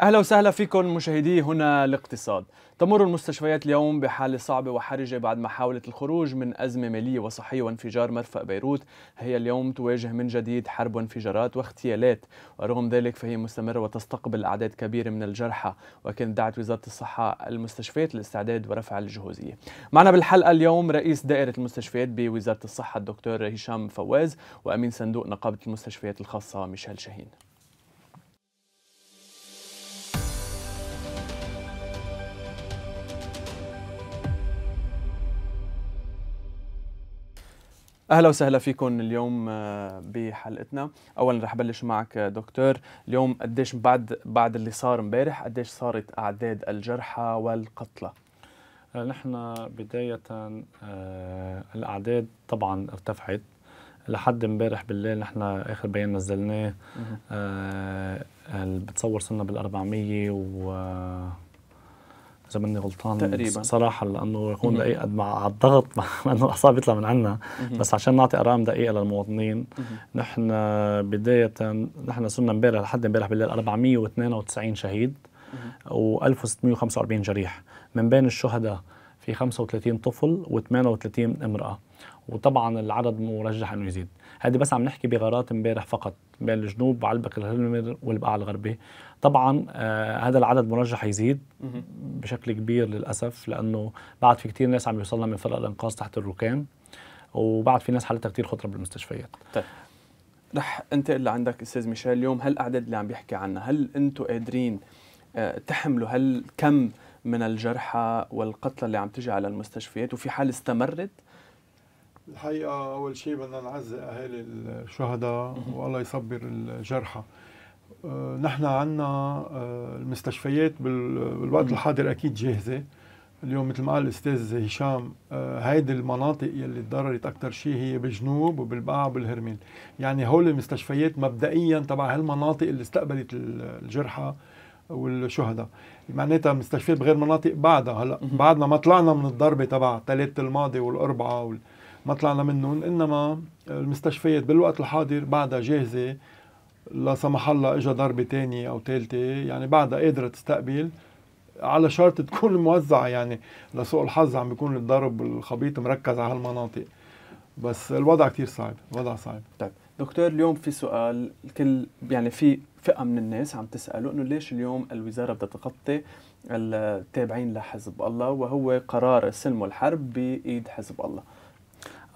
أهلا وسهلا فيكم مشاهدي هنا الاقتصاد. تمر المستشفيات اليوم بحالة صعبة وحرجة بعد محاولة الخروج من أزمة مالية وصحية وانفجار مرفأ بيروت، هي اليوم تواجه من جديد حرب وانفجارات واغتيالات، ورغم ذلك فهي مستمرة وتستقبل أعداد كبيرة من الجرحى، وكانت دعت وزارة الصحة المستشفيات للاستعداد ورفع الجهوزية. معنا بالحلقة اليوم رئيس دائرة المستشفيات بوزارة الصحة الدكتور هشام فواز وأمين صندوق نقابة المستشفيات الخاصة ميشيل شاهين. أهلا وسهلا فيكم اليوم آه، بحلقتنا. اولا رح بلش معك دكتور. اليوم قديش بعد بعد اللي صار امبارح قديش صارت أعداد الجرحى والقتلى؟ آه، نحن بداية آه، الأعداد طبعا ارتفعت. لحد امبارح بالليل نحن آخر بيان نزلناه. بتصور صرنا بال 400 و إذا ماني غلطان تقريبا. صراحة لأنه يكون دقيق قد مع الضغط مع انه الأعصاب بيطلع من عنا. بس عشان نعطي ارقام دقيقة للمواطنين نحن بداية نحن صرنا امبارح لحد امبارح بالليل 492 شهيد و1645 جريح. من بين الشهداء في 35 طفل و38 امرأة. وطبعا العدد مرجح إنه يزيد. هذه بس عم نحكي بغارات امبارح فقط بين الجنوب وعلبك الهلمر والبقاع الغربي. طبعا آه هذا العدد مرجح يزيد بشكل كبير للأسف لأنه بعد في كثير ناس عم يوصلنا من فرق الإنقاذ تحت الركام وبعد في ناس حالتها كثير خطرة بالمستشفيات. طيب. رح انتقل لعندك أستاذ ميشيل اليوم هالاعداد اللي عم بيحكي عنها هل أنتم قادرين آه تحملوا هالكم من الجرحى والقتلى اللي عم تجي على المستشفيات وفي حال استمرت؟ الحقيقة أول شيء بدنا نعزي أهالي الشهداء والله يصبر الجرحى. آه، نحن عندنا آه، المستشفيات بالوقت الحاضر أكيد جاهزة. اليوم مثل ما قال الأستاذ هشام آه، هيدي المناطق يلي تضررت أكثر شيء هي بالجنوب وبالبقاع وبالهرمل يعني هول المستشفيات مبدئيا تبع هالمناطق اللي استقبلت الجرحى والشهداء. معناتها مستشفيات بغير مناطق بعدها هلأ. بعدنا ما طلعنا من الضربة تبع ثلاثة الماضي والأربعة وال... ما طلعنا منهم إنما المستشفيات بالوقت الحاضر بعدها جاهزة لا سمح الله اجى ضربة ثانية أو ثالثه يعني بعدها قادرة تستقبل. على شرط تكون موزعة يعني لسوء الحظ عم بيكون الضرب الخبيط مركز على هالمناطق. بس الوضع كثير صعب الوضع صعب. طيب دكتور اليوم في سؤال الكل يعني في فئة من الناس عم تسأله إنه ليش اليوم الوزارة بدها تغطي التابعين لحزب الله وهو قرار السلم والحرب بإيد حزب الله؟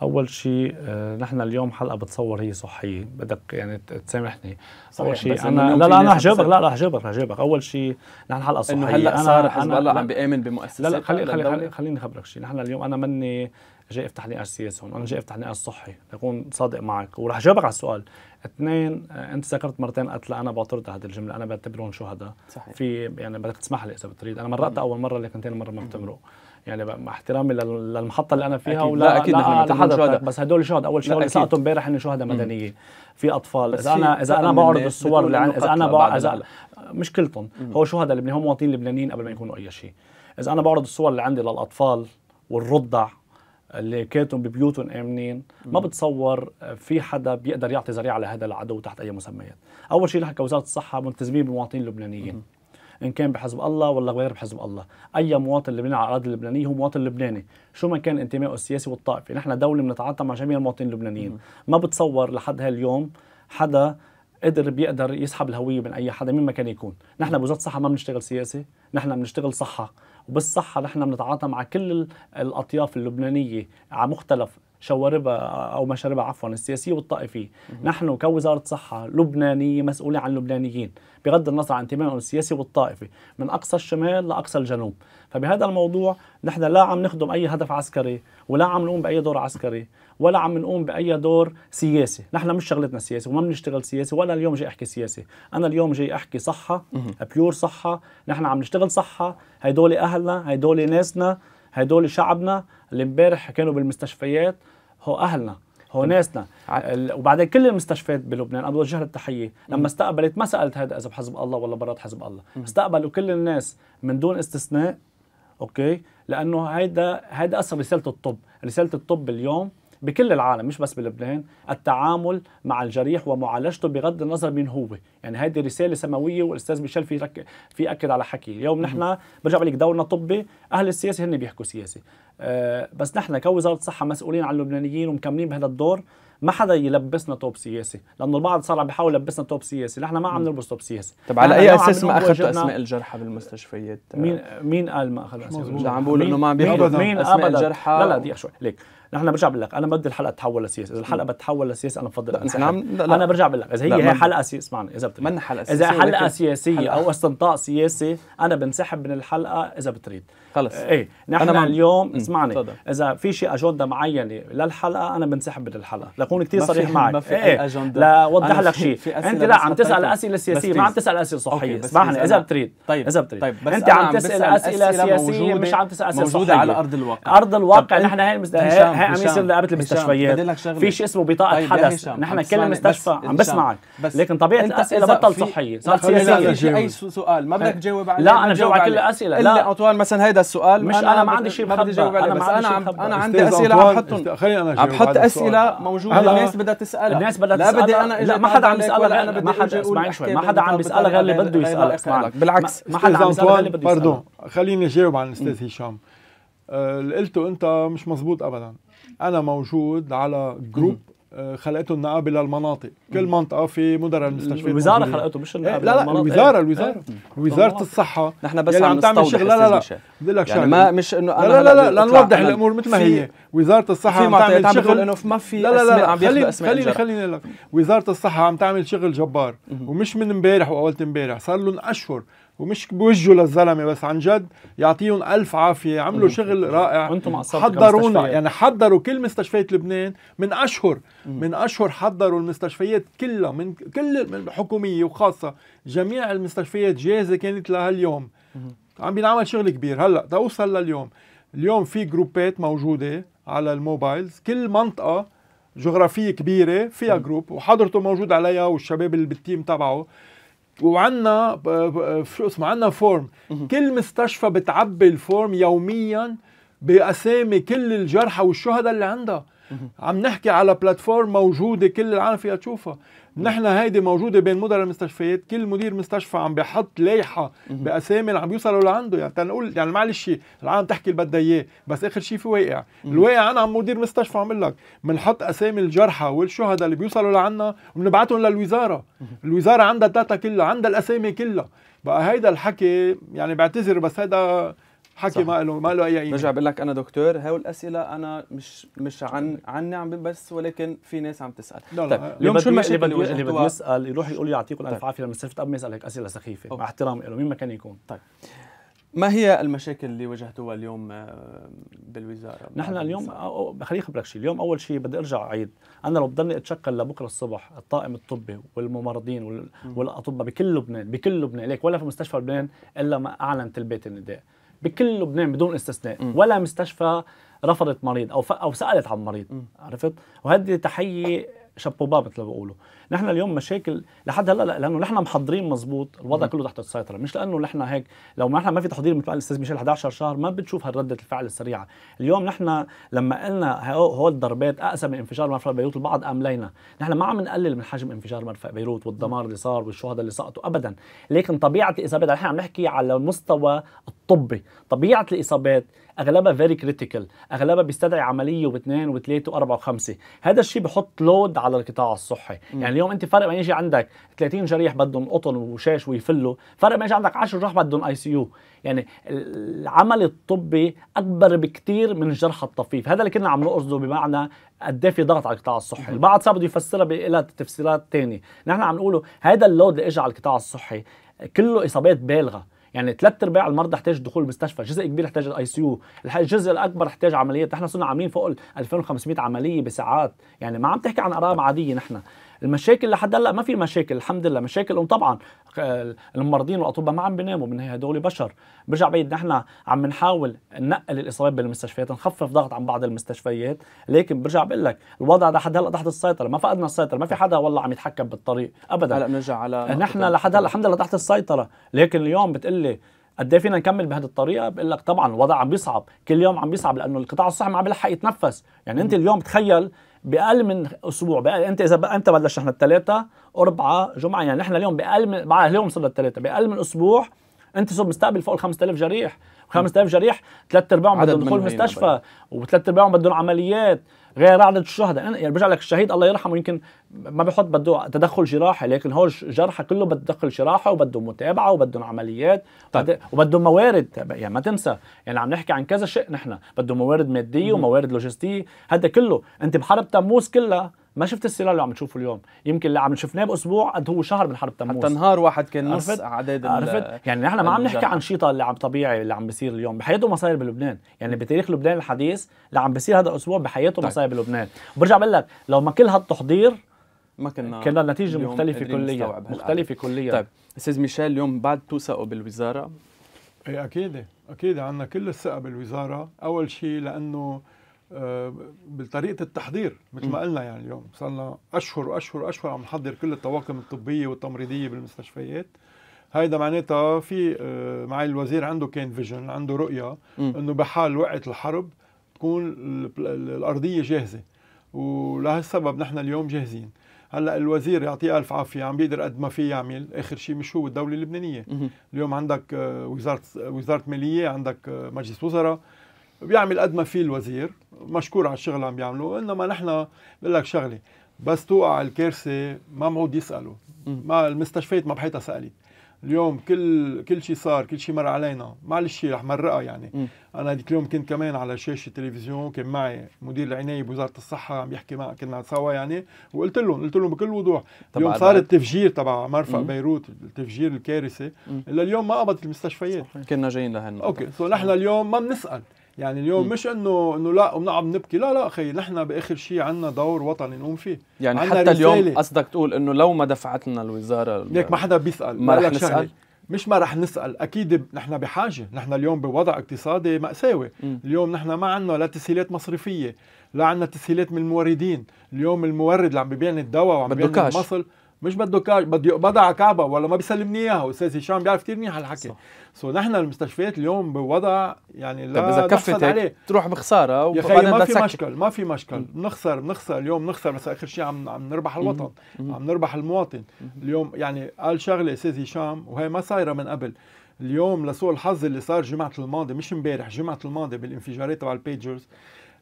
أول شيء آه، نحن اليوم حلقة بتصور هي صحية. بدك يعني تسامحني. أول شيء أنا لا لا أنا هجاوبك لا لا هجاوبك هجاوبك أول شيء نحن حلقة صحية. انه هلا صار حزب الله عم بيأمن بمؤسسات لا لا خلي خلي خليني أخبرك شيء. نحن اليوم أنا مني جاي أفتح نقاش سياسي هون. أنا جاي أفتح نقاش صحي. اكون صادق معك. ورح جاوبك على السؤال. اثنين آه، أنت ذكرت مرتين قتلى أنا بعترض هذه الجملة. أنا بعتبرهم شهداء. صحيح. في يعني بدك تسمح لي إذا بتريد. أنا مرقت أول مرة لكن ثاني مرة ما بتمرق. يعني مع احترامي للمحطة اللي أنا فيها أكيد. ولا أكيد نحن لحضرتك بس هدول شهداء. أول شيء سقطوا امبارح هن شهداء مدنية. في أطفال. إذا أنا إذا أنا بعرض الصور اللي إذا أنا بعرض إذا مش كلهم هو شهداء لبنان هم مواطنين لبنانيين قبل ما يكونوا أي شيء. إذا أنا بعرض الصور اللي عندي للأطفال والرضع اللي كانوا ببيوتهم آمنين ما بتصور في حدا بيقدر يعطي ذريعة لهذا العدو تحت أي مسميات. أول شيء نحن كوزاره الصحة ملتزمين بالمواطنين اللبنانيين إن كان بحزب الله ولا غير بحزب الله. أي مواطن لبناني على الاراضي اللبنانية هو مواطن لبناني. شو ما كان انتمائه السياسي والطائفي. نحن دولة بنتعاطى مع جميع المواطنين اللبنانيين. ما بتصور لحد هاليوم حدا قدر بيقدر يسحب الهوية من أي حدا مين ما كان يكون. نحن بوزارة الصحة ما بنشتغل سياسي. نحن بنشتغل صحة. وبالصحة نحن بنتعاطى مع كل الأطياف اللبنانية على مختلف شواربها أو مشاربها عفوا السياسية والطائفية، نحن كوزارة صحة لبنانية مسؤولين عن اللبنانيين، بغض النظر عن انتمائهم السياسي والطائفي، من أقصى الشمال لأقصى الجنوب، فبهذا الموضوع نحن لا عم نخدم أي هدف عسكري ولا عم نقوم بأي دور عسكري ولا عم نقوم بأي دور سياسي، نحن مش شغلتنا سياسي وما بنشتغل سياسي ولا اليوم جاي أحكي سياسي، أنا اليوم جاي أحكي صحة بيور صحة، نحن عم نشتغل صحة، هدول أهلنا، هدول ناسنا، هدول شعبنا اللي امبارح كانوا بالمستشفيات هو أهلنا هو ناسنا. وبعدين كل المستشفيات بلبنان أنا بوجه لها التحية لما استقبلت ما سألت هذا إذا بحزب الله ولا برات حزب الله. استقبلوا كل الناس من دون استثناء okay؟ لأنه هيدا هيدا أصلا رسالة الطب. رسالة الطب اليوم بكل العالم مش بس بلبنان التعامل مع الجريح ومعالجته بغض النظر مين هو. يعني هذه رسالة سماوية والأستاذ ميشيل في رك... في أكد على حكي. اليوم نحن برجع بقول لك دورنا طبي أهل السياسة هن بيحكوا سياسة. بس نحن كوزارة الصحة مسؤولين عن اللبنانيين ومكملين بهذا الدور. ما حدا يلبسنا توب سياسي لأنه البعض صار عم بيحاول يلبسنا توب سياسي. نحن ما عم نلبس توب سياسي. طب على أي أساس ما أخذتوا أسماء الجرحى بالمستشفيات؟ مين مين قال ما اخذ أسماء عم بقول إنه ما عم بيأخذوا مين أسماء الجرحى لا لا دقيقة شوي. ليك. نحن برجع بقول لك أنا بدي الحلقة تتحول لسياسه إذا الحلقة بتتحول لسياسه أنا بفضل نحن لا لا. أنا برجع بقول لك إذا هي هي حلقة سياسية اسمعني إذا بتريد. حلقة سياسية اذا حلقه سياسية. أو استنطاق سياسي أنا بنسحب من الحلقة إذا بتريد. خلص. إيه نحن أنا اليوم اسمعني طبعا. إذا في شيء أجندة معينة للحلقة أنا بنسحب من الحلقة لكون كثير صريح معك. ما في إيه أجندة. لا وضح لك شيء. أنت لا عم تسأل أسئلة سياسية. ما عم تسأل أسئلة صحية. اسمعني إذا بتريد. طيب إذا بتريد. طيب بس أنت عم تسأل أسئلة سياسية مش عم تسأل أسئلة موجودة على أرض الواقع. أرض الواقع. نحن هي هي عم يصير رقابه المستشفيات. في شيء اسمه بطاقة طيب حدث. نحن كل مستشفى عم بسمعك لكن طبيعة الأسئلة بطل صحية. صارت سياسية. أي سؤال؟ ما بدك تجاوب عليه لا أنا بجاوب على كل الاسئله لا انطوان مثلا هيدا السؤال مش أنا ما عندي شيء ما بدي أجاوب عليه بس أنا عم أنا عندي أسئلة عم بحطهم عم بحط أسئلة موجودة الناس بدها تسألها. الناس بدها تسألها. لا بدي أنا لا ما حدا عم يسألها أنا ما حدا اسمعي شوي. ما حدا عم يسألها غير اللي بده يسألها. بالعكس. ما حدا عم يسألها غير اللي بده يسألها. خليني أجاوب عن الأستاذ هشام. اللي قلته أنت مش مزبوط ابدا. أنا موجود على جروب خلقته النقابه للمناطق. كل منطقة في مدراء المستشفيات الوزارة خلقته مش النقابه لا لا الوزارة الوزارة. وزارة الصحة. نحن بس عم تعمل شغل. لا لا لا. بدي لك يعني ما مش إنه أنا لا لا لا لا نوضح الأمور مثل ما هي. وزارة الصحة عم تعمل شغل. إنه ما في لا لا لا, لا خليني خليني خليني لك. وزارة الصحة عم تعمل شغل جبار. ومش من إمبارح وأول إمبارح. صار لهم أشهر ومش بوجهه للزلمه بس عن جد يعطيهم ألف عافية عملوا شغل رائع. وأنتم حضرونا يعني حضروا كل مستشفيات لبنان من أشهر من أشهر حضروا المستشفيات كلها من كل حكوميه وخاصة جميع المستشفيات جاهزة كانت لهاليوم. عم بينعمل شغل كبير. هلأ توصل لليوم. اليوم في group ات موجودة على ال mobiles. كل منطقة جغرافية كبيرة فيها group وحضرته موجود عليها والشباب اللي بال team تبعه. وعندنا شو اسمه عندنا form كل مستشفى بتعبي ال form يوميا بأسامي كل الجرحى والشهداء اللي عندها. عم نحكي على platform موجودة كل العالم فيها تشوفها. نحن هيدي موجودة بين مدراء المستشفيات كل مدير مستشفى عم بيحط لائحة بأسامي اللي عم بيوصلوا لعنده. يعني تنقول يعني معلش العالم تحكي اللي بدها إياه بس آخر شيء في واقع. الواقع أنا عم مدير مستشفى عم لك بنحط أسامي الجرحى والشهداء اللي بيوصلوا لعنا وبنبعتهم للوزارة. الوزارة عندها الداتا كلها عندها الأسامي كلها. بقى هيدا الحكي يعني بعتذر بس هيدا حكي ما له ما له أي قيمة. برجع بقول لك أنا دكتور هاي الأسئلة أنا مش مش عن عني عم بس ولكن في ناس عم تسأل. لا لا طيب اليوم شو المشاكل اللي, اللي بده يسأل يروح يقول يعطيكم الف عافيه لما قبل ما يسال هيك أسئلة سخيفة أوه. مع احترامي له مين ما كان يكون طيب. ما هي المشاكل اللي واجهتوها اليوم بالوزارة؟ نحن اليوم خليني أخبرك شيء، اليوم أول شيء بدي أرجع أعيد، أنا لو بضلني أتشكل لبكرة الصبح الطاقم الطبي والممرضين وال... والأطباء بكل لبنان بكل لبنان ليك ولا في مستشفى لبنان إلا ما أعلنت البيت النداء، بكل لبنان بدون استثناء م. ولا مستشفى رفضت مريض أو ف... أو سألت عن مريض م. عرفت وهذه تحية شابوبا مثل ما بيقولوا نحن اليوم مشاكل لحد هلا لا لأنه نحن محضرين مزبوط الوضع م. كله تحت السيطرة. مش لأنه نحن هيك لو نحن ما في تحضير مثل الاستاذ ميشيل 11 شهر ما بتشوف هالردة الفعل السريعة. اليوم نحن لما قلنا هول الضربات اقسى من انفجار مرفأ بيروت البعض املينا نحن ما عم نقلل من حجم انفجار مرفأ بيروت والدمار اللي صار والشهداء اللي سقطوا ابدا. لكن طبيعة الإصابات نحن عم نحكي على المستوى الطبي. طبيعة الإصابات أغلبها very critical أغلبها بيستدعي عملية واثنين وثلاثة وأربعة وخمسة. هذا الشيء بحط load على القطاع الصحي. م. يعني اليوم أنت فرق ما يجي عندك 30 جريح بدهم قطن وشاش ويفلوا فرق ما يجي عندك 10 جرح بدهم ICU يعني العمل الطبي أكبر بكثير من الجرح الطفيف. هذا اللي كنا عم نقصده بمعنى قد في ضغط على القطاع الصحي. البعض صار بده يفسرها لها تفسيرات ثانية نحن عم نقوله هذا ال load اللي اجى على القطاع الصحي. كله إصابات بالغة. يعني ثلاث أرباع المرضى احتاج دخول المستشفى، جزء كبير احتاج ال ICU، الجزء الأكبر احتاج عمليات، نحن صرنا عاملين فوق ال 2500 عملية بساعات، يعني ما عم تحكي عن ارقام عادية نحن، المشاكل لحد هلأ ما في مشاكل الحمد لله. مشاكل طبعا الممرضين والأطباء ما عم بيناموا من هدول بشر. برجع بعيد نحن عم نحاول ننقل الاصابات بالمستشفيات نخفف ضغط عن بعض المستشفيات لكن برجع بقول لك الوضع لحد هلأ تحت السيطرة. ما فقدنا السيطرة ما في حدا والله عم يتحكم بالطريق ابدا. هلأ بنرجع على نحن لحد هلأ الحمد لله تحت السيطرة. لكن اليوم بتقلي قد إيه فينا نكمل بهذه الطريقة؟ بقول لك طبعا الوضع عم بيصعب كل يوم عم بيصعب لأنه القطاع الصحي ما عم بيلحق يتنفس. يعني أنت اليوم تخيل بأقل من أسبوع بقى أنت إذا أنت بلش نحن الثلاثه أربعة جمعة يعني نحن اليوم بأقل من مع اليوم صرنا الثلاثه بأقل من أسبوع أنت صرت مستقبل فوق ال 5000 جريح 5000 جريح ثلاث أرباعهم بدهم دخول مستشفى وثلاث أرباعهم بدهم عمليات. غير عدد الشهداء. يعني برجع لك الشهيد الله يرحمه يمكن ما بحط بده تدخل جراحي لكن هو جرحى كله بده تدخل جراحي وبده متابعة وبده عمليات طيب. وبده موارد يعني ما تنسى. يعني عم نحكي عن كذا شيء نحن. بده موارد مادية وموارد لوجستية هذا كله. أنت بحرب تموز كلها. ما شفت السيرة اللي عم تشوفه اليوم. يمكن اللي عم شفناه بأسبوع قد هو شهر من حرب تموز. حتى نهار واحد كان نص اعداد عرفت؟ يعني نحن ما عم نحكي عن شيطة اللي عم طبيعي اللي عم بيصير اليوم. بحياته ما صاير بلبنان. يعني بتاريخ لبنان الحديث اللي عم بيصير هذا الأسبوع بحياته طيب. ما صاير بلبنان برجع بقول لك لو ما كل هالتحضير ما كنا كنا النتيجة مختلفة كليا. مختلفة كليا. طيب أستاذ ميشيل اليوم بعد توثقوا بالوزارة. إيه أكيد. أكيد. عندنا كل الثقه بالوزارة. أول شيء لأنه بطريقة التحضير مثل ما قلنا يعني اليوم. صار لنا أشهر وأشهر وأشهر عم نحضر كل الطواقم الطبية والتمريضية بالمستشفيات. هيدا معناتها في آه، معي الوزير عنده كان فيجن عنده رؤية إنه بحال وقت الحرب تكون الأرضية جاهزة ولهالسبب نحن اليوم جاهزين. هلأ الوزير يعطيه ألف عافية عم بيقدر قد ما في يعمل. آخر شيء مش هو الدولة اللبنانية. اليوم عندك آه، وزارة وزارة مالية عندك مجلس وزراء. بيعمل قد ما فيه الوزير مشكور على الشغل اللي عم بيعمله إنما نحن بقول لك شغلة بس توقع الكارثة ما معود يسألوا. ما المستشفيات ما بحياتها سألت. اليوم كل كل شيء صار كل شيء مر علينا. معلش رح مرقها يعني. م. أنا هذيك اليوم كنت كمان على شاشة التلفزيون كان معي مدير العناية بوزارة الصحة عم يحكي معي كنا سوا يعني وقلت لهم قلت لهم بكل وضوح. اليوم صار التفجير تبع مرفق م. بيروت التفجير الكارثي إلا اليوم ما قبضت المستشفيات. كنا جايين لهن. okay. so نحن اليوم ما بنسأل. يعني اليوم م. مش إنه إنه لا وبنقعد نبكي. لا لا أخي نحن بآخر شيء عندنا دور وطني نقوم فيه. يعني حتى رسالة. اليوم قصدك تقول إنه لو ما دفعت لنا الوزارة ليك ما حدا بيسأل. ما رح نسأل؟ مش ما رح نسأل. أكيد نحن بحاجة. نحن اليوم بوضع اقتصادي مأساوي. اليوم نحن ما عندنا لا تسهيلات مصرفية لا عندنا تسهيلات من الموردين. اليوم المورد اللي عم ببيع الدواء وعم ببيع المصل مش بده كاش بده يقبضها على كعبة ولا ما بيسلمني إياها. أستاذ هشام بيعرف كثير منيح هالحكي so نحن المستشفيات اليوم بوضع يعني لا إذا كفت تروح بخسارة يا خيي ما في مشكل ما في مشكل. بنخسر بنخسر اليوم بنخسر بس آخر شيء عم عم نربح الوطن. عم نربح المواطن. اليوم يعني قال شغلة أستاذ هشام وهي ما صايرة من قبل. اليوم لسوء الحظ اللي صار جمعة الماضي مش امبارح جمعة الماضي بالانفجارات تبع ال pagers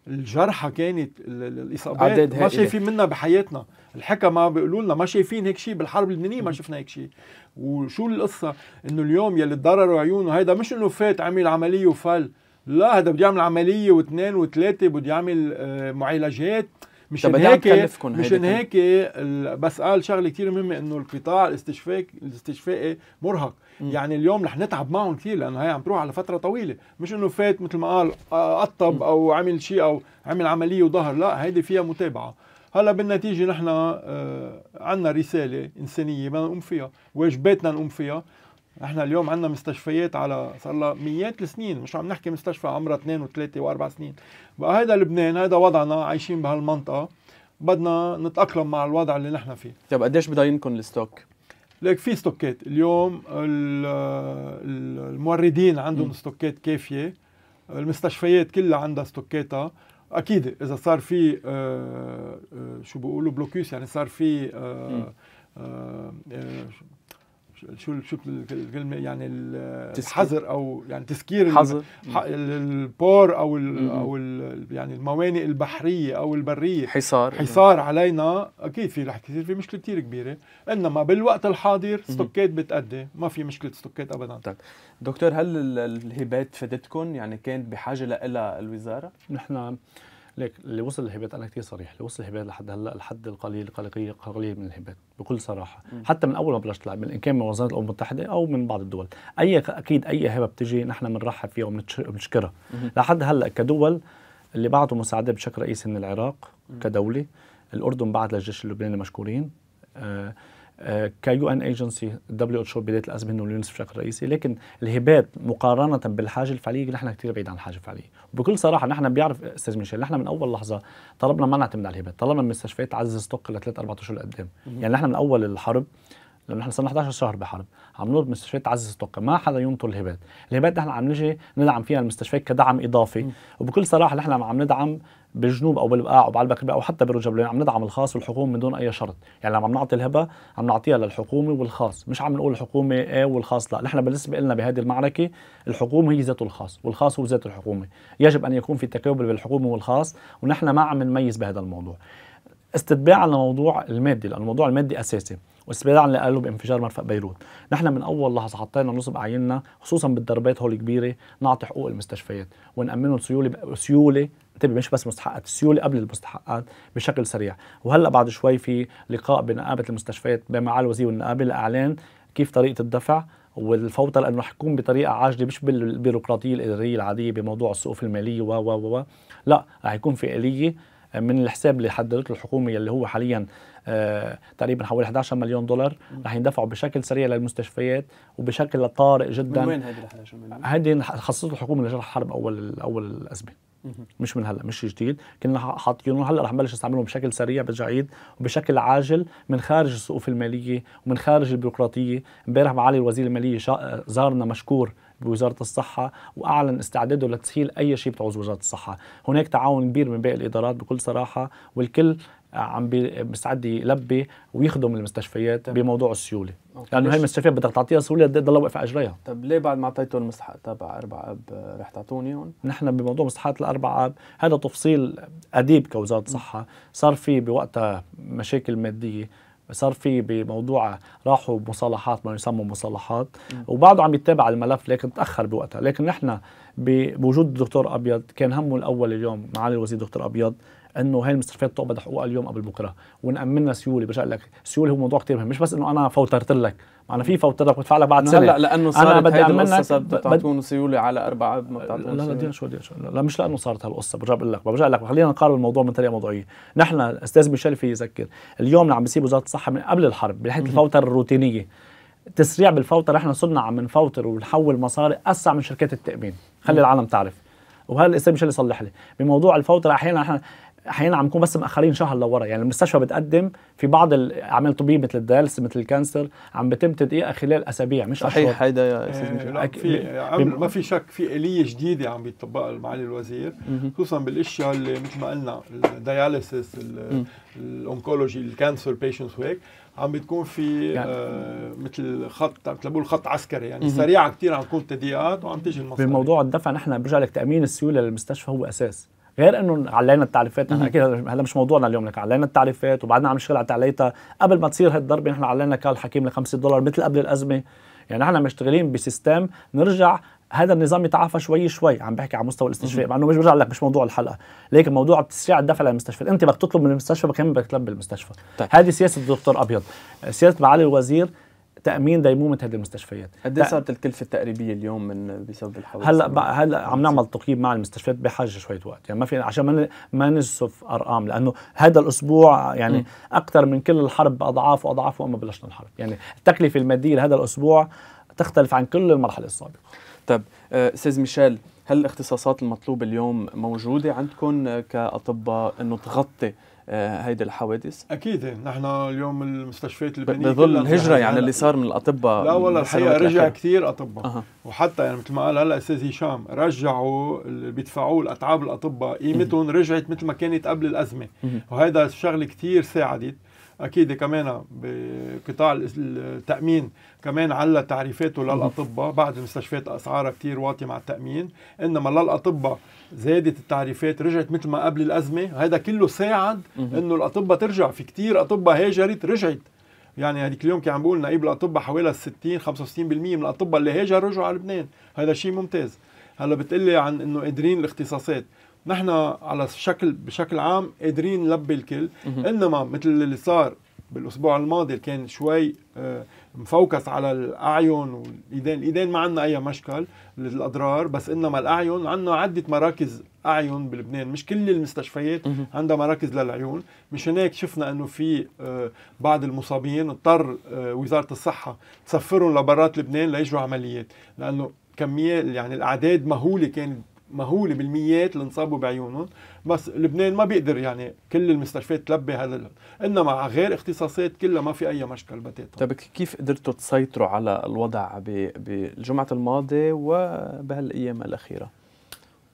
الجرحى كانت الإصابات ما شايفين منها بحياتنا. الحكمة بيقولوا لنا ما شايفين هيك شيء بالحرب اللبنانية ما شفنا هيك شيء وشو القصة؟ إنه اليوم يلي تضرروا عيونه هيدا مش إنه فات عمل عملية وفل. لا هذا بده يعمل عملية واثنين وثلاثة بده يعمل آه، معالجات. مشان هيك مشان هيك بس قال شغلة كثير مهمة إنه القطاع الاستشفائي الاستشفائي مرهق. م. يعني اليوم رح نتعب معهم كثير لأنه هي عم تروح على فترة طويلة. مش إنه فات مثل ما قال قطب أو عمل شيء أو عمل عملية وظهر. لا هيدي فيها متابعة. هلأ بالنتيجة نحن آه عندنا رسالة إنسانية بدنا نقوم فيها واجباتنا نقوم فيها. نحن اليوم عندنا مستشفيات على صار لها مئات السنين مش عم نحكي مستشفى عمرها اثنين وثلاثة وأربع سنين. بقى هيدا لبنان هيدا وضعنا عايشين بهالمنطقة بدنا نتأقلم مع الوضع اللي نحن فيه. طيب قديش بضاينكم ال stock؟ ليك في ستوكات. اليوم الموردين عندهم م. ستوكات كافية. المستشفيات كلها عندها ستوكاتها. أكيد إذا صار في آه، آه، شو بيقولوا blocus يعني صار في آه، شو شو الكلمة يعني الحظر أو يعني تسكير حظر. ال port أو ال أو ال يعني الموانئ البحرية أو البرية. حصار. حصار علينا. أكيد في رح يصير في مشكلة كثير كبيرة. إنما بالوقت الحاضر ستوكات بتأدي. ما في مشكلة ستوكات ابدا. طيب. دكتور هل الهبات فادتكم يعني كانت بحاجة لها الوزارة؟ نحن ليك اللي وصل الهبات أنا كثير صريح اللي وصل الهبات لحد هلا الحد القليل قليل قليل من الهبات بكل صراحة. م. حتى من أول ما بلشت من إن كان من وزارة الامم المتحدة أو من بعض الدول. أي أكيد أي هبة بتجي نحن بنرحب فيها وبنشكرها. لحد هلا كدول اللي بعثوا مساعدات بشكل رئيسي من العراق م. كدولة الأردن بعد للجيش اللبناني مشكورين. آه كيو ان ايجنسي دبليو اتش أو بدايه الأزمة إنه اليونيسف بشكل رئيسي لكن الهبات مقارنة بالحاجة الفعلية نحن كثير بعيد عن الحاجة الفعلية. وبكل صراحة نحن بيعرف أستاذ ميشيل نحن من أول لحظة طلبنا ما نعتمد على الهبات. طلبنا من المستشفيات تعزز ستوك لثلاث أربع أشهر لقدام. يعني نحن من أول الحرب لأنه إحنا صرنا 11 شهر بحرب عم نطلب مستشفيات تعزز الطاقه ما حدا ينطر الهبات. الهبات نحن عم نجي ندعم فيها المستشفيات كدعم إضافي. وبكل صراحة نحن عم ندعم بالجنوب أو بالبقاع أو بعلبك أو حتى بالرجب عم ندعم الخاص والحكومي من دون أي شرط. يعني لما عم نعطي الهبة عم نعطيها للحكومة والخاص. مش عم نقول الحكومة إيه والخاص لا. نحن بالنسبة لنا بهذه المعركة الحكومة هي ذاته الخاص والخاص هو ذاته الحكومة. يجب أن يكون في تكامل بالحكومة والخاص ونحن ما عم نميز بهذا الموضوع. استتباعا لموضوع المادي لأنه الموضوع المادي أساسي. واستبعادا اللي قالوا بانفجار مرفأ بيروت. نحن من أول لحظة حطينا نصب أعيننا خصوصا بالضربات هول الكبيره نعطي حقوق المستشفيات. ونأمنهم سيولة سيولة انتبه مش بس مستحقات السيوله قبل المستحقات بشكل سريع. وهلأ بعد شوي في لقاء بنقابة المستشفيات معالي الوزير والنقابه لإعلان كيف طريقة الدفع والفوضى لأنه رح يكون بطريقة عاجلة مش بالبيروقراطية الإدارية العادية بموضوع السقوف المالية و و و. لا رح يكون في آلية من الحساب اللي حددته الحكومة اللي هو حاليا آه تقريبا حوالي 11 مليون دولار رح يندفعوا بشكل سريع للمستشفيات وبشكل طارئ جدا. من وين هذه ال 11 مليون؟ هذه خصصته الحكومة لجرح الحرب أول أول الأزمة. مش من هلأ مش جديد. كنا حاطينهم هلأ رح نبلش نستعملهم بشكل سريع برجع عيد وبشكل عاجل من خارج السقوف المالية ومن خارج البيروقراطية. امبارح معالي الوزير المالية زارنا مشكور بوزارة الصحة وأعلن استعداده لتسهيل أي شيء بتعوز وزارة الصحة. هناك تعاون كبير من باقي الإدارات بكل صراحة والكل عم مستعد يلبي ويخدم المستشفيات بموضوع السيولة. لأنه هي المستشفيات بدك تعطيها سيولة تضل واقفة على أجريها. طب ليه بعد ما أعطيتوا المستحق تبع أربع أب رح تعطوني هون؟ نحن بموضوع مستحقات الأربع أب هذا تفصيل أديب كوزارة الصحه صار في بوقتها مشاكل مادية. صار في بموضوع راحوا بمصالحات ما يسموا مصالحات. وبعده عم يتابع الملف لكن تأخر بوقتها. لكن نحن بوجود الدكتور أبيض كان همه الأول اليوم معالي الوزير دكتور أبيض انه هاي المستشفيات تقبض حقوقها اليوم قبل بكرة. ونأمننا سيوله برجع لك سيوله هو موضوع كثير مهم. مش بس إنه أنا فوترت لك أنا في فوترك بدفع لك بعد سنة. هلأ لأنه صارت أنا بدي امنك بتعطون سيوله على أربعة ما بتعطون لا لا دي شو دي شو لا مش لأنه صارت هالقصة برجع بقول لك. برجع لك. خلينا نقارن الموضوع من طريقة موضوعية. نحن أستاذ ميشيل في يذكر اليوم اللي عم بيصير وزاره الصحة من قبل الحرب بحيث الفوتر الروتينية. تسريع بالفوتر إحنا صرنا عم نفوتر ونحول مصاري أسرع من شركات التأمين. خلي العالم تعرف. وهذا الأستاذ ميشيل يصلح لي. بموضوع الفوتر أحيانا إحنا أحيانا عم نكون بس مأخرين شهر لورا. يعني المستشفى بتقدم في بعض الاعمال الطبيه مثل ال dialyse مثل ال cancer عم بتم تدقيقها خلال أسابيع مش صحيح هيدا يا أستاذ آه في ما في شك في آلية جديدة عم بيطبقها معالي الوزير خصوصا بالأشياء اللي مثل ما قلنا ال dialysis ال oncology ال cancer patients وهيك عم بتكون في يعني آه مثل خط مثل بقول خط عسكري. يعني سريعة كثير عم تكون التدقيقات وعم تيجي المصاري. بموضوع الدفع نحن برجع لك تأمين السيولة للمستشفى هو أساس. غير إنه علينا التعريفات نحن أكيد هلا مش موضوعنا اليوم لك علينا التعريفات وبعدنا عم نشتغل على تعليتها قبل ما تصير هالضربه نحن علينا كال حكيم ل 5 دولار مثل قبل الأزمة. يعني نحن مشتغلين بسيستم نرجع هذا النظام يتعافى شوي شوي عم بحكي على مستوى الاستشفاء مع إنه مش برجع لك مش موضوع الحلقة. لكن موضوع تسريع الدفع للمستشفى. أنت بدك تطلب من المستشفى كمان بدك تلبي المستشفى. طيب. هذه سياسة الدكتور أبيض. سياسة معالي الوزير تأمين ديمومة هذه المستشفيات. قد إيه صارت الكلفة التقريبية اليوم من بسبب الحوادث؟ هلا هلا عم نعمل تقييم مع المستشفيات بحاجة شوية وقت. يعني ما في عشان ما ما نزف أرقام لأنه هذا الأسبوع يعني أكثر من كل الحرب باضعاف وأضعاف وما بلشنا الحرب. يعني التكلفة المادية لهذا الأسبوع تختلف عن كل المرحلة السابقة. طيب آه، أستاذ ميشيل هل الاختصاصات المطلوبة اليوم موجودة عندكم كأطباء انه تغطي آه، هيدي الحوادث؟ أكيد نحن اليوم المستشفيات اللبنانيه بظل الهجرة يعني اللي صار من الأطباء لا والله الحقيقة رجع كثير أطباء. أه. وحتى يعني مثل ما قال هلا أستاذ هشام رجعوا اللي بيدفعوه الأتعاب الأطباء. قيمتهم رجعت مثل ما كانت قبل الأزمة. وهذا الشغله كثير ساعدت. أكيد كمان بقطاع التأمين كمان على تعريفاته للأطباء بعد المستشفيات أسعارها كثير واطية مع التأمين. إنما للأطباء زادت التعريفات رجعت مثل ما قبل الأزمة هذا كله ساعد إنه الأطباء ترجع. في كثير أطباء هاجرت رجعت. يعني هذيك اليوم كان عم بقول نقيب الأطباء حوالي 60 65% من الأطباء اللي هاجروا رجعوا على لبنان. هذا شيء ممتاز. هلا بتقلي عن إنه قادرين الاختصاصات. نحن على شكل بشكل عام قادرين نلبي الكل. إنما مثل اللي صار بالأسبوع الماضي كان شوي آه، مفوكس على الأعين والإيدين. الإيدين ما عندنا أي مشكل للأضرار بس إنما الأعين عندنا عدة مراكز أعين بلبنان. مش كل المستشفيات عندها مراكز للعيون. مش هناك شفنا إنه في آه، بعض المصابين اضطر آه، وزارة الصحة تسفرهم لبرات لبنان ليجروا عمليات. لأنه كمية يعني الأعداد مهولة كانت مهولة بالميات اللي انصابوا بعيونهم. بس لبنان ما بيقدر يعني كل المستشفيات تلبي هذا إنما مع غير اختصاصات كلها ما في أي مشكل بتاتا طيب كيف قدرتوا تسيطروا على الوضع بالجمعه الماضية وبهالأيام الأخيرة؟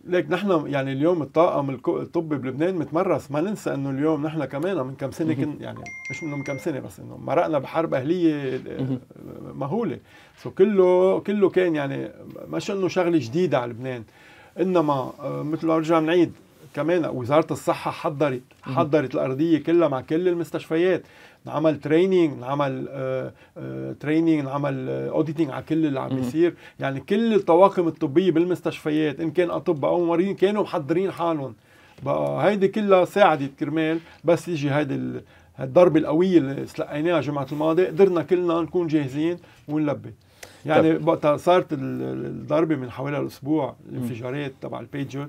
ليك نحن يعني اليوم الطاقم الطبي بلبنان متمرس. ما ننسى إنه اليوم نحن كمان من كم سنة كن يعني مش إنه من كم سنة بس إنه مرقنا بحرب أهلية مهولة. So كله كله كان يعني مش إنه شغلة جديدة على لبنان. إنما آه، مثل ما رجع نعيد كمان وزارة الصحة حضرت حضرت الأرضية كلها مع كل المستشفيات. نعمل training نعمل training نعمل auditing على كل اللي عم بيصير. يعني كل الطواقم الطبية بالمستشفيات إن كان اطباء أو ممرضين كانوا محضرين حالهم. بقى هيدي كلها ساعدت كرمال بس يجي هيدي الضربه القوية اللي تلقيناها الجمعه الماضيه قدرنا كلنا نكون جاهزين ونلبي. يعني وقتها صارت الضربة من حوالي الأسبوع الانفجارات تبع البيجر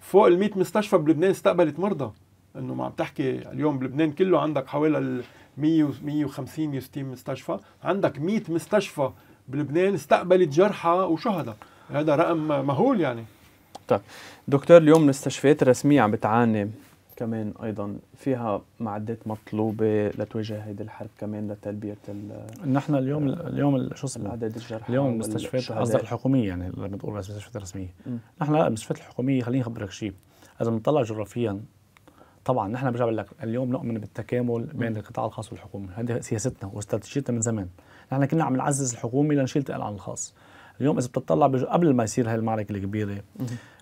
فوق ال 100 مستشفى بلبنان استقبلت مرضى. إنه ما عم تحكي اليوم بلبنان كله عندك حوالي 100 150 160 مستشفى. عندك 100 مستشفى بلبنان استقبلت جرحى وشهداء. هذا رقم مهول يعني. طيب دكتور اليوم المستشفيات الرسمية عم بتعاني. كمان أيضا فيها معدات مطلوبة لتواجه هيدي الحرب كمان لتلبية نحن اليوم اليوم شو اسمه؟ عدد الجرحى اليوم المستشفيات قصدك الحكومية يعني لما تقول المستشفيات الرسميه نحن المستشفيات الحكومية خليني أخبرك شيء. إذا بنطلع جغرافيا طبعا نحن برجع بقول لك اليوم نؤمن بالتكامل بين القطاع الخاص والحكومي هذه سياستنا واستراتيجيتنا من زمان. نحن كنا عم نعزز الحكومي لنشيل تقل عن الخاص. اليوم إذا بتطلع قبل ما يصير هاي المعركة الكبيرة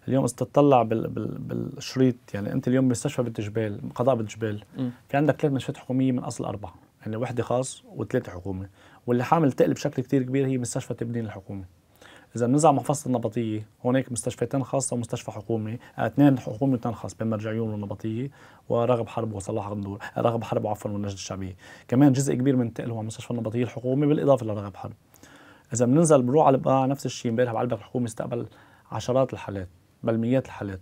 اليوم إذا تطلع بال... بال... بالشريط يعني أنت اليوم مستشفى بالجبال قضاء بالجبال في عندك ثلاث مستشفيات حكومية من أصل أربعة يعني وحدة خاص وثلاثة حكومة واللي حامل تقل بشكل كثير كبير هي مستشفى تبنين الحكومة إذا بنزع محفظة النبطية هناك مستشفيتين خاصة ومستشفى حكومي آه، اثنين حكومي واثنين خاص بين مرجعيون والنبطية ورغب حرب وصلاح غندور رغب حرب عفوا والنجد الشعبية. كمان جزء كبير من التقل هو مستشفى النبطية الحكومي بالإضافة لرغب حرب. إذا بننزل بنروح على البقاع نفس الشيء امبارح بعلبك الحكومي استقبل عشرات الحالات بل مئات الحالات.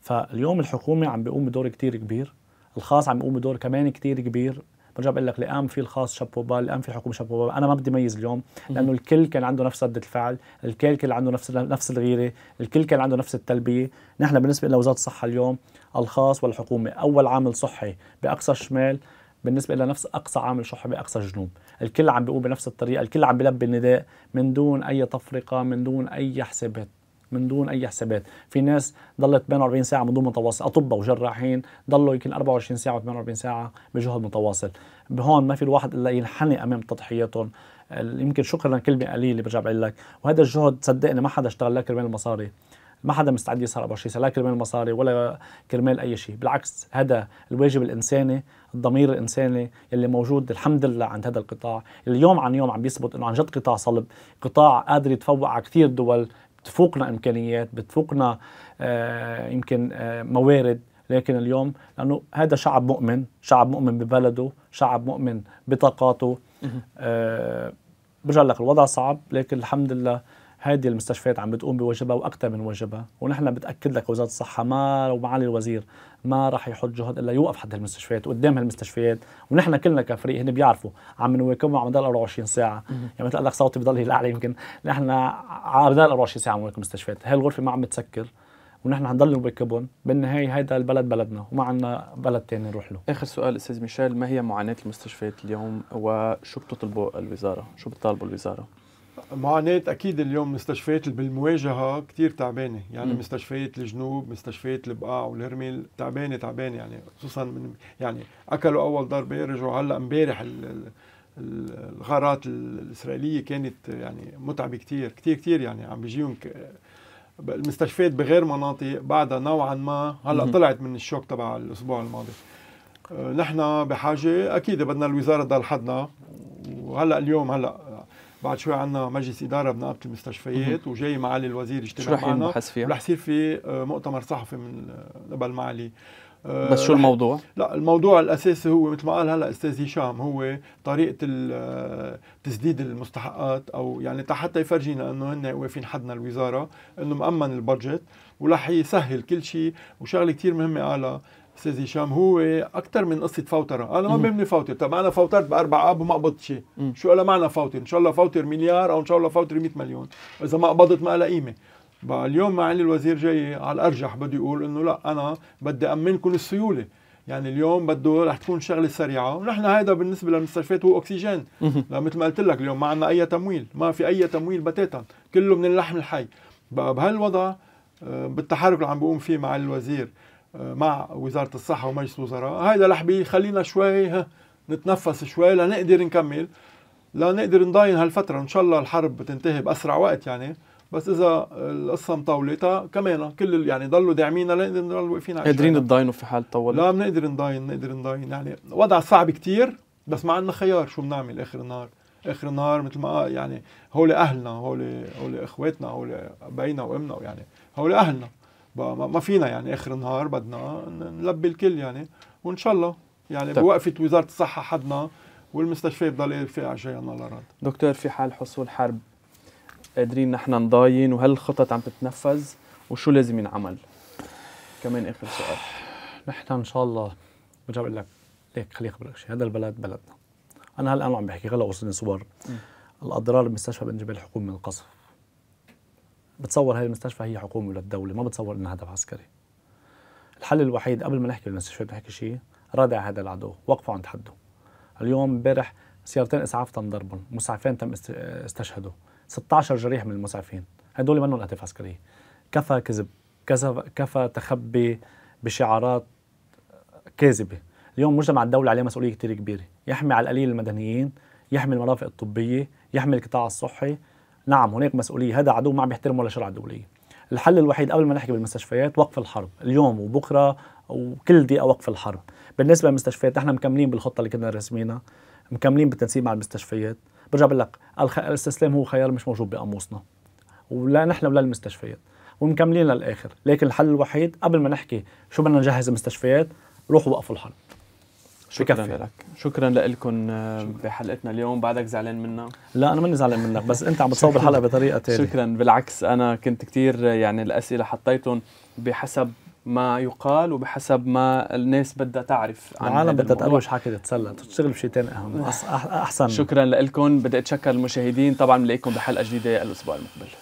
فاليوم الحكومة عم بيقوم بدور كتير كبير الخاص عم بيقوم بدور كمان كتير كبير. برجع بقول لك اللي قام فيه الخاص شابوبا اللي قام فيه الحكومة شابوبا أنا ما بدي اميز اليوم لأنه الكل كان عنده نفس رده الفعل الكل كان عنده نفس نفس الغيرة الكل كان عنده نفس التلبية. نحن بالنسبة لوزارة الصحة اليوم الخاص والحكومة أول عامل صحي بأقصى الشمال بالنسبة لنا نفس أقصى عامل صحي بأقصى الجنوب الكل عم بيقوم بنفس الطريقة الكل عم بيلبي النداء من دون أي تفرقة من دون أي حسابات من دون أي حسابات. في ناس ضلت 48 ساعة من دون متواصل أطباء وجراحين ضلوا يمكن 24 ساعة و48 ساعة بجهد متواصل. بهون ما في الواحد إلا ينحني أمام تضحياتهم. يمكن شكرا كلمه قليله برجع بقول لك وهذا الجهد صدقني ما حدا اشتغل لك كرمال المصاري. ما حدا مستعد يسهر 24 ساعه لا كرمال المصاري ولا كرمال أي شيء. بالعكس هذا الواجب الإنساني الضمير الإنساني اللي موجود الحمد لله عند هذا القطاع. اللي يوم عن يوم عم بيثبت إنه عن جد قطاع صلب قطاع قادر يتفوق على كثير دول بتفوقنا إمكانيات بتفوقنا آه يمكن آه موارد. لكن اليوم لأنه هذا شعب مؤمن شعب مؤمن ببلده شعب مؤمن بطاقاته. آه برجع لك الوضع صعب لكن الحمد لله هذه المستشفيات عم بتقوم بواجبها وأكثر من واجبها ونحن بتأكد لك وزارة الصحة ما ومعالي الوزير ما راح يحط جهد إلا يوقف حد المستشفيات وقدام هالمستشفيات ونحن كلنا كفريق هن بيعرفوا عم نواكبهم على مدار 24 ساعة. يعني مثل لك صوتي بضل يلعلى يمكن. نحن على مدار 24 ساعة عم نواكب المستشفيات هاي الغرفة ما عم تسكر ونحن حنضل نواكبهم. بالنهاية هيدا البلد بلدنا وما عندنا بلد ثاني نروح له. آخر سؤال أستاذ ميشيل ما هي معاناة المستشفيات اليوم؟ وشو بتطلبوا الوزارة؟ شو بتطالبوا الوزارة؟ معاناة أكيد اليوم المستشفيات اللي بالمواجهة كثير تعبانة. يعني م. مستشفيات الجنوب مستشفيات البقاع والهرمل تعبانة تعبانة يعني خصوصا من يعني أكلوا أول ضربة رجعوا هلأ امبارح الغارات الإسرائيلية كانت يعني متعبة كثير كثير كثير يعني عم بيجيهم المستشفيات بغير مناطق بعدها نوعا ما. هلأ طلعت من الشوك تبع الأسبوع الماضي. أه، نحن بحاجة أكيد بدنا الوزارة تضل حدنا. وهلأ اليوم هلأ بعد شوي عندنا مجلس إدارة بنقابه المستشفيات وجاي معالي الوزير يجتمع معنا. رح يصير في آه، مؤتمر صحفي من آه، قبل معالي. آه، بس شو الموضوع؟ لا الموضوع الأساسي هو مثل ما قال هلا أستاذ هشام هو طريقة تسديد المستحقات أو يعني حتى يفرجينا إنه هن واقفين حدنا الوزارة إنه مأمن ال budget ورح يسهل كل شيء وشغلة كثير مهمة قالها أستاذ هشام هو أكثر من قصة فوتره أنا ما بيهمني فوتر طب أنا فوترت بأربع آب وما قبضت شيء. شو لها معنى فوتر إن شاء الله فوتر مليار أو إن شاء الله فوتر 100 مليون. إذا ما قبضت ما لها قيمة. بقى اليوم معالي الوزير جاي على الأرجح بده يقول إنه لا أنا بدي أمنكم السيولة. يعني اليوم بده رح تكون شغلة سريعة. ونحن هذا بالنسبة للمستشفيات هو أكسجين. مثل ما قلت لك اليوم ما عندنا أي تمويل. ما في أي تمويل بتاتا. كله من اللحم الحي. بقى بهالوضع آه، بالتحرك اللي عم بقوم فيه مع الوزير مع وزارة الصحة ومجلس الوزراء. هيدا رح بيخلينا شوي نتنفس شوي لنقدر نكمل. لنقدر نضاين هالفترة. إن شاء الله الحرب بتنتهي بأسرع وقت يعني. بس إذا القصة مطولتها كمان كل يعني ضلوا داعمينا لنقدر نضل واقفين على قادرين تضاينوا في حال طول لا بنقدر نضاين بنقدر نضاين. يعني وضع صعب كتير بس ما عندنا خيار شو بنعمل آخر النهار. آخر النهار مثل ما يعني هول أهلنا هول هول إخواتنا هول ابينا وأمنا يعني هول أهلنا. ما فينا يعني آخر النهار بدنا نلبي الكل يعني وإن شاء الله يعني طيب. بوقفة وزارة الصحة حدنا والمستشفيات ضل فيها شيء الله راد دكتور في حال حصول حرب قادرين نحن نضاين وهل الخطط عم تتنفذ؟ وشو لازم ينعمل؟ كمان آخر سؤال. نحن إن شاء الله برجع بقول لك ليك خليني اخبرك شيء هذا البلد بلدنا. أنا هلأ عم بحكي هلا وصلني صور. الأضرار بمستشفى بن جبال حكومه من القصف. بتصور هاي المستشفى هي حكومة للدولة ما بتصور انها هدف عسكري. الحل الوحيد قبل ما نحكي بالمستشفى نحكي شيء رادع هذا العدو وقفوا عند حده. اليوم امبارح سيارتين إسعاف تم ضربهم مسعفين تم استشهدوا. 16 جريح من المسعفين. هدول منهم اهداف عسكريه كفى كذب كفى تخبي بشعارات كاذبة. اليوم مجتمع الدولة عليه مسؤولية كثير كبيرة. يحمي على القليل المدنيين يحمي المرافق الطبية يحمي القطاع الصحي نعم هناك مسؤولية. هذا عدو ما عم بيحترم ولا شرع دولية الحل الوحيد قبل ما نحكي بالمستشفيات وقف الحرب. اليوم وبكرة وكل دقيقة وقف الحرب. بالنسبة للمستشفيات نحن مكملين بالخطة اللي كنا راسمينها. مكملين بالتنسيق مع المستشفيات. برجع بقول لك الاستسلام هو خيار مش موجود بقاموسنا ولا نحن ولا المستشفيات. ومكملين للآخر. لكن الحل الوحيد قبل ما نحكي شو بدنا نجهز المستشفيات روحوا وقفوا الحرب. شكرا. لك. شكرا لكم آه، بحلقتنا اليوم. بعدك زعلان منا لا أنا ماني زعلان منك بس أنت عم بتصور الحلقة بطريقة ثانية شكرا. بالعكس أنا كنت كثير يعني الأسئلة حطيتهم بحسب ما يقال وبحسب ما الناس بدها تعرف عن العالم بدها تقروش حكي تتسلى تشتغل بشيء ثاني أهم. أحسن. شكرا لكم بدي أتشكر المشاهدين. طبعا بنلاقيكم بحلقة جديدة الأسبوع المقبل.